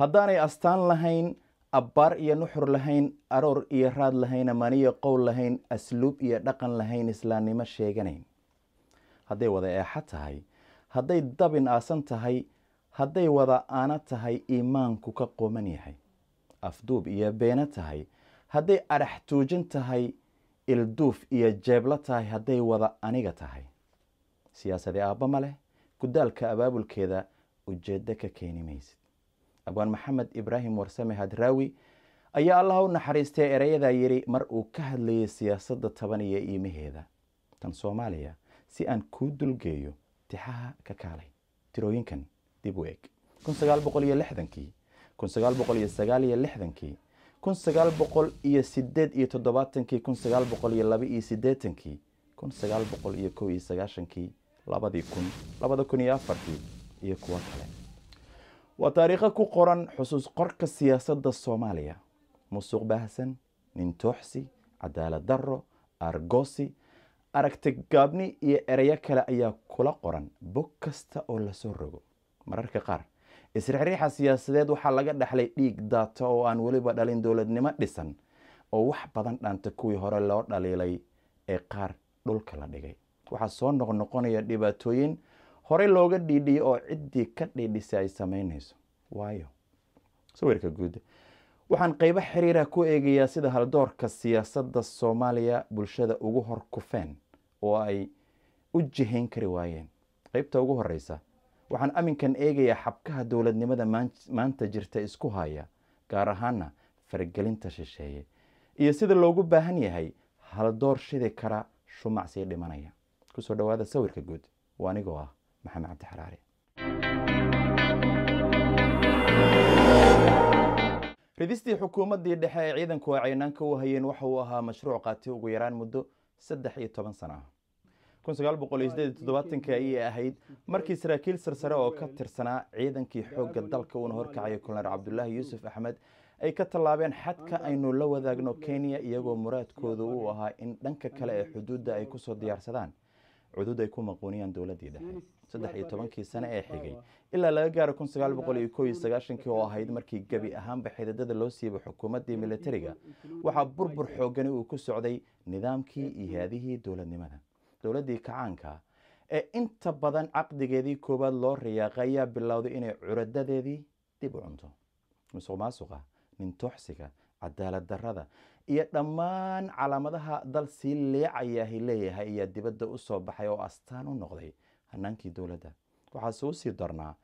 haddaanay astaan lahayn abbaar iyo nuxur lahayn aroor iyo raad lahayn amaniyo qowl lahayn asluub iyo dhaqan lahayn islaamnimo sheeganayn. Hadday wada eexa tahay hadday dabin aasan tahay hadday wada aana tahay iimaanku ka qoman yahay. Afduub iyo beeno tahay hadday adhax tuujin tahay ilduuf iyo jeeblo tahay hadday wada aniga tahay. Siyaasadii aabba ma leh gudaalka abaabulkeeda ujeeddo ka keeni maysid abwaan maxamed ibraahim warsame hadraawi ayaa allah u naxariistay erayadaa yidhi mar uu ka hadlayay siyaasadda taban iyo iimaheeda tan soomaaliya si aan kuu dulgeeyo tixaha ka kaalay. Tirooyinkan dib u eg kun sagaal boqol iyo iyo lixdankii kun sagaal boqol iyo sideed iyo toddobaatankii kun sagaal boqol iyo laba iyo siddeetankii kun sagaal boqol iyo kow iyo sagaashankii labadii kun labada kun iyo afartii iyo kuwo kale waa taariikho ku qoran xusuus qorka siyaasadda soomaaliya. Musuq baahsan nintooxsi cadaalad darro argosi aragti gaabni iyo ereyo kale ayaa kula qoran. Bog kasta oo la soo rogo. Mararka qaar isrixriixa siyaasadeed waxaa laga dhexlay dhiig daata oo aan weliba dhalin dowladnimo dhisan oo wax badan dhaanta kuwii hore loo dhaliilay ee qaar dhulka la dhigay. Waxaa soo noqnoqonaya dhibaatooyin horey looga dhiidhiyay oo ciddii ka dhiidhisay ay samaynayso. Waayo. Sawirka guud. Waxaan qeybo xiriira ku eegayaa sida haldoorka siyaasadda soomaaliya bulshada ugu hor kufeen oo ay u jihayn kari waayeen. Qeybta ugu horeysa waxaan aminkan eegayaa xabkaha dowladnimada maanta jirta isku haya gaar ahaana faragelinta shisheeye iyo sida loogu baahan yahay haldoor shidi kara shumac sii dhimanaya. Kusoo dhawaada sawirka guud. Waa anigoo ah maxamed cabdi xaraare ridistii xukuumaddii dhexe ee ciidanku ay caynaanka u hayeen waxa uu ahaa mashruuc qaati ugu yaraan muddo saddex iyo toban sano ah kun sagaal boqol iyo sideed iyo toddobaatanki ayay ahayd markii saraakiil sarsare oo ka tirsanaa ciidankii xoogga dalka uuna horkacaya kolonel cabdulaahi yuusuf axmed ay ka tallaabeen xadka aynu la wadaagno kenya iyagoo muraadkooda uu ahaa in dhanka kale ee xuduudda ay ku soo diyaarsadaan cudud ay ku maquuniyaan dowladdii dhexe saddex iyo tobankii sane ee xigay. Ilaa laga gaaro kun sagaal boqol iyo kow iyo sagaashankii oo ahayd markii gebi ahaanba xididada loo siibay xukuumaddii militariga waxaa burbur xoogani uu ku socday nidaamkii iyo haadihii dowladnimada dowladdii kacaanka ee inta badan caqdigeedii koowaad loo riyaaqay ayaa bilowday inay curadadeedii dib u cunto. Musuq maasuqa nintooxsiga cadaalad darrada iyo dhammaan calaamadaha dal sii leecayahay leeyahay ayaa dibadda u soo baxay oo astaan u noqday hanaankii dowladda. Waxaase u sii darnaa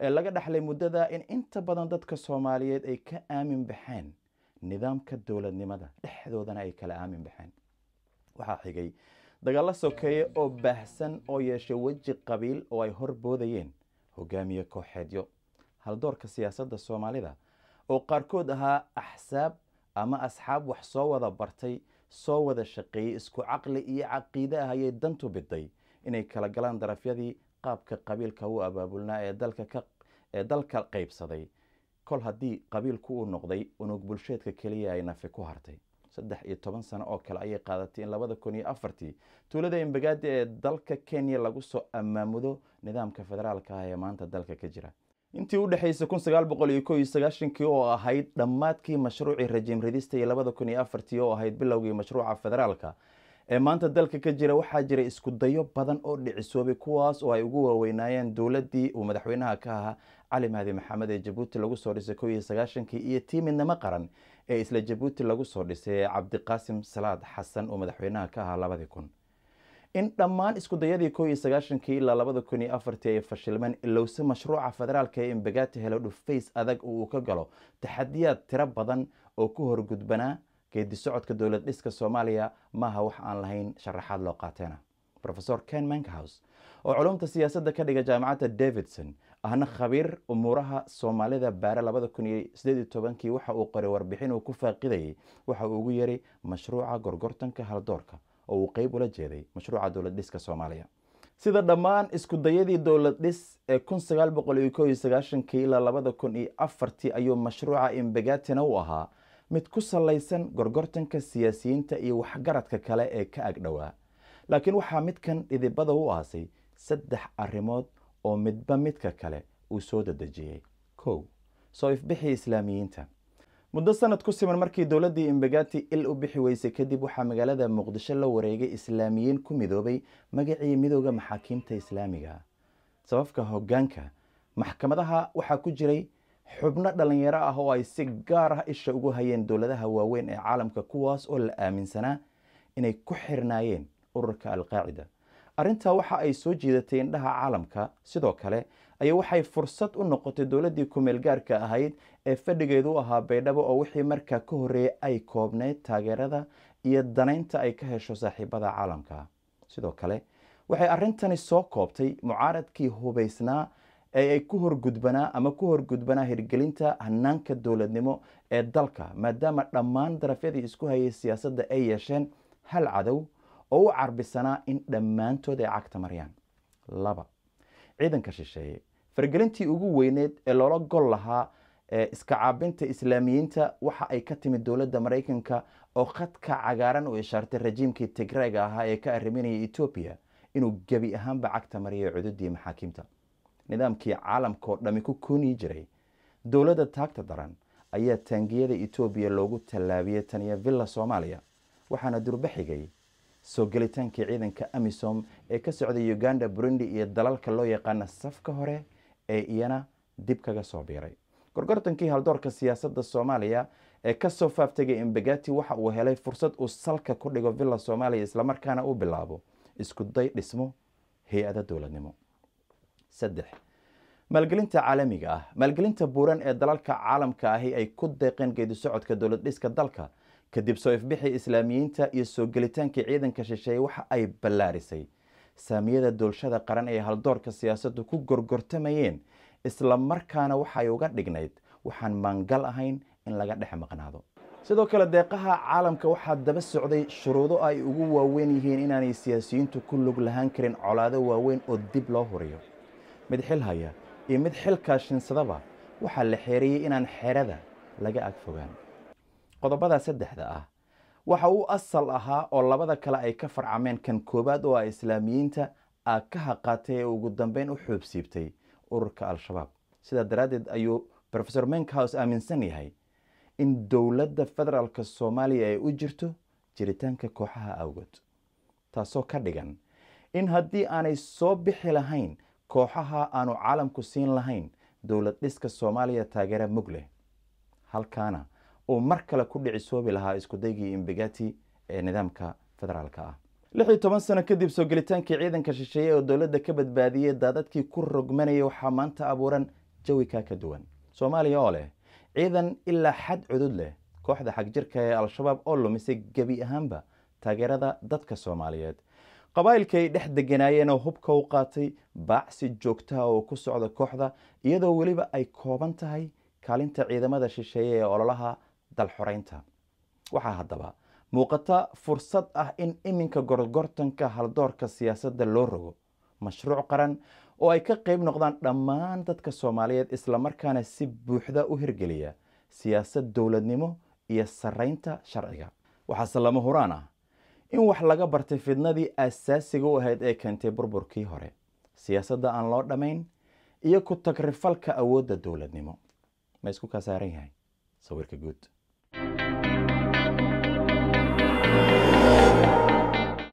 ee laga dhexlay muddada in inta badan dadka soomaaliyeed ay ka aamin baxeen nidaamka dowladnimada dhexdoodana ay kala aamin baxeen. Waxaa xigay dagaalo sokeeye oo baahsan oo yeeshay weji qabiil oo ay hor boodayeen hogaamiye kooxeedyo. Haldoorka siyaasadda soomaalida oo qaarkood ahaa axsaab ama asxaab wax soo wada bartay soo wada shaqeeyey isku caqli iyo caqiide ah ayay dantu biday inay kala galaan darafyadii qaabka qabiilka u abaabulnaa ee dalka qaybsaday. Kol haddii qabiilku uu noqday unug bulsheedka keliya ay nafi ku hartay. Saddex iyo toban sano oo kale ayay qaadatay in labada kun iyo afartii tuulada embagaadi ee dalka kenya lagu soo ammaamudo nidaamka federaalka ah ee maanta dalka ka jira. Intii u dhexaysay kun sagaal boqol iyo kow iyo sagaashankii oo ahayd dhammaadkii mashruucii rajiim ridista iyo labada kun iyo afartii oo ahayd bilowgii mashruuca federaalka ee maanta dalka ka jira waxaa jira isku dayo badan oo dhicisoobay kuwaas oo ay ugu waaweynaayeen dowladdii uu madaxweynaha ka ahaa cali mahdi maxamed ee jabuuti lagu soo dhisay kow iyo sagaashankii iyo tii midnimo qaran ee isla jabuuti lagu soo dhisay cabdiqaasim salaad xasan oo madaxweynaha ka ahaa labadii kun. In dhammaan iskudayadii kow iyo sagaashankii ilaa labada kun iyo afartii ay fashilmeen ilowse mashruuca federaalka ee imbagaati helo dhufays adag oo uu ka galo taxadiyaad tiro badan oo ku horgudbanaa geedi socodka dowlad dhiska soomaaliya maaha wax aan lahayn sharaxaad loo qaateena. Rofesor ken mankhouse oo culumta siyaasadda ka dhiga jaamacadda davidson ahna khabiir umuuraha soomaalida baare labada kun sideed iyo tobankii waxa uu qoray warbixin uu ku faaqidayay waxa uu ugu yeray mashruuca gorgortanka haldoorka oo uu qeyb ula jeeday mashruuca dowlad dhiska soomaaliya. Sida dhammaan isku dayadii dowlad dhis ee kun sagaal boqol iyo ilaa labada kun iyo afartii ayuu mashruuca imbagatina u ahaa mid ku salaysan gorgortanka siyaasiyiinta iyo waxgaradka kale ee ka agdhowaa laakiin waxaa midkan dhidibada u aasay saddex arrimood oo midba midka kale uu soo dadejiyey. Kow soo ifbixii islaamiyiinta. Muddo sanad ku siman markii dowladdii imbagati il u bixi weysay kadib waxaa magaalada muqdisho la wareegay islaamiyiin ku midoobay magacii midooda maxaakiimta islaamiga. Sababka hoggaanka maxkamadaha waxaa ku jiray xubno dhallinyaro ah oo ay si gaar ah isha ugu hayeen dowladaha waaweyn ee caalamka kuwaas oo la aaminsanaa inay ku xirnaayeen ururka alqaacida. Arrintaa waxa ay soo jiidatay indhaha caalamka sidoo kale ayaa waxay fursad u noqotay dowladdii kumeel gaarka ahayd ee fadhigeedu u ahaa baydhabo oo wixii markaa ka horreeyay ay koobneyd taageerada iyo danaynta ay ka hesho saaxiibada caalamka. Sidoo kale waxay arrintani soo koobtay mucaaradkii hubaysnaa ee ay ku horgudbanaa ama ku horgudbanaa hirgelinta hanaanka dowladnimo ee dalka maadaama dhammaan darafyadii isku hayay siyaasadda ay yeesheen hal cadow oo u carbisanaa in dhammaantood ay cagta mariyaan. Laba ciidanka shisheeye fargelintii ugu weyneed ee loola gol lahaa ee iska caabinta islaamiyiinta waxa ay ka timid dowladda maraykanka oo khadka cagaaran u ishaartay rajiimkii tigreega ahaa ee ka arriminaya etoobiya inuu gebi ahaanba cagta mariyay cududii maxaakiimta nidaamkii caalamkaoo dhami ku kooniyi jiray. Dowladda taagta daran ayaa taangiyada etoobiya loogu tallaabiyey taniyo villa soomaaliya waxaana durba xigay soo gelitaankii ciidanka amisom ee ka socday uganda burundi iyo dalalka loo yaqaana safka hore ee iyana dib kaga soo biiray. Gorgortankii haldoorka siyaasadda soomaaliya ee ka soo faaftegay imbagati waxa uu helay fursad uu salka ku dhigo villa soomaaliya islamarkaana uu bilaabo isku day dhismo hay'ada dowladnimo saddex. Maalgelinta caalamiga ah maalgelinta buuran ee dalalka caalamka ahi ay ku deeqeen geedi socodka dowlad dhiska dalka. Kadib soo ifbixii islaamiyiinta iyo soo gelitaankii ciidanka shisheeye waxa ay ballaarisay. Saamiyada doolshada qaran ee haldoorka siyaasaddu ku gorgortamayeen isla markaana waxay uga dhignayd waxaan maangal ahayn in laga dhex maqnaado. Sidoo kale deeqaha caalamka waxaa daba socday shuruudo ay ugu waaweyn yihiin inaanay siyaasiyiintu ku lug lahaan karin colaado waaweyn oo dib loo huriyo mid xil haya iyo mid xilkaa shinsadaba waxaa la xeeriyey inaan xerada laga ag fogaan. Qodobada saddexda ah waxa uu asal ahaa oo labada kale ay ka farcameen kan koowaad oo ah islaamiyiinta aa ka haqaatay ee ugu dambeyn u xoobsiibtay ururka al-shabaab. Sidaa daraaddeed ayuu rofesor menkhaus aaminsan yahay in dowladda federaalk soomaaliya ay u jirto jiritaanka kooxaha awgood taasoo ka dhigan in haddii aanay soo bixi lahayn kooxaha aanu caalamku siin lahayn dowlad dhiska soomaaliya taageera mug leh. Halkaana uu mar kale ku dhicisoobi lahaa iskudaygii imbagati ee nidaamka federaalka ah. Lix iyo toban sano kadib soo gelitaankii ciidanka shisheeye oo dowladda ka badbaadiyey daadadkii ku rogmanayay waxaa maanta abuuran jawi kaa ka duwan. Soomaaliya oo leh ciidan ilaa xad cudud leh kooxda xagjirka ee al-shabaab oo lumisay gebi ahaanba taageerada dadka soomaaliyeed qabaa'ilka ay dhex deganaayeen oo hubka u qaatay baacsi joogtaha oo ku socda kooxda iyadoo weliba ay kooban tahay kaalinta ciidamada shisheeye ee ololaha dalxoreynta waxaa haddaba muuqata fursad ah in iminka gorgortanka haldoorka siyaasadda loo rogo mashruuc qaran oo ay ka qayb noqdaan dhammaan dadka soomaaliyeed islamarkaana si buuxda u hirgeliya siyaasad dowladnimo iyo saraynta sharciga. Waxaase lama huraan ah in wax laga bartay fidnadii asaasiga u ahayd ee keentay burburkii hore siyaasadda aan loo dhammayn iyo ku tagrifalka awoodda dowladnimo. Ma isku kaa saaran yahay? Sawirka guud